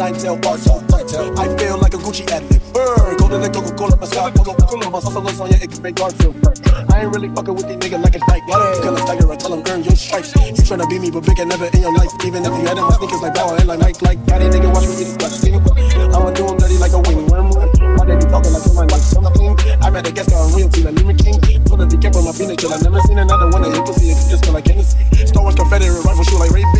nine tail bars on. I feel like a Gucci adlib. Burr, go to the Coca Cola, my Scott, Coca Cola, my salsa lasagna, it can make Garfield. I ain't really fucking with these niggas like a dyke. You gonna stagger, I tell them earn your stripes. You tryna be me, but big and never in your life. Even if you had in my sneakers like Bow and like Nike, like Daddy, nigga, watch me get this guts. I'ma do 'em dirty like a ringworm. Why they be talking like my life something? I better guess I'm royalty, like Lemon King. Pull the decap on my peanut kill. I never seen another one that you can see it just feel like Hennessy. Star Wars Confederate rifle shoot like Ray B.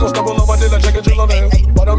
Digo, stavo la padella, and chill ce l'ho Vado a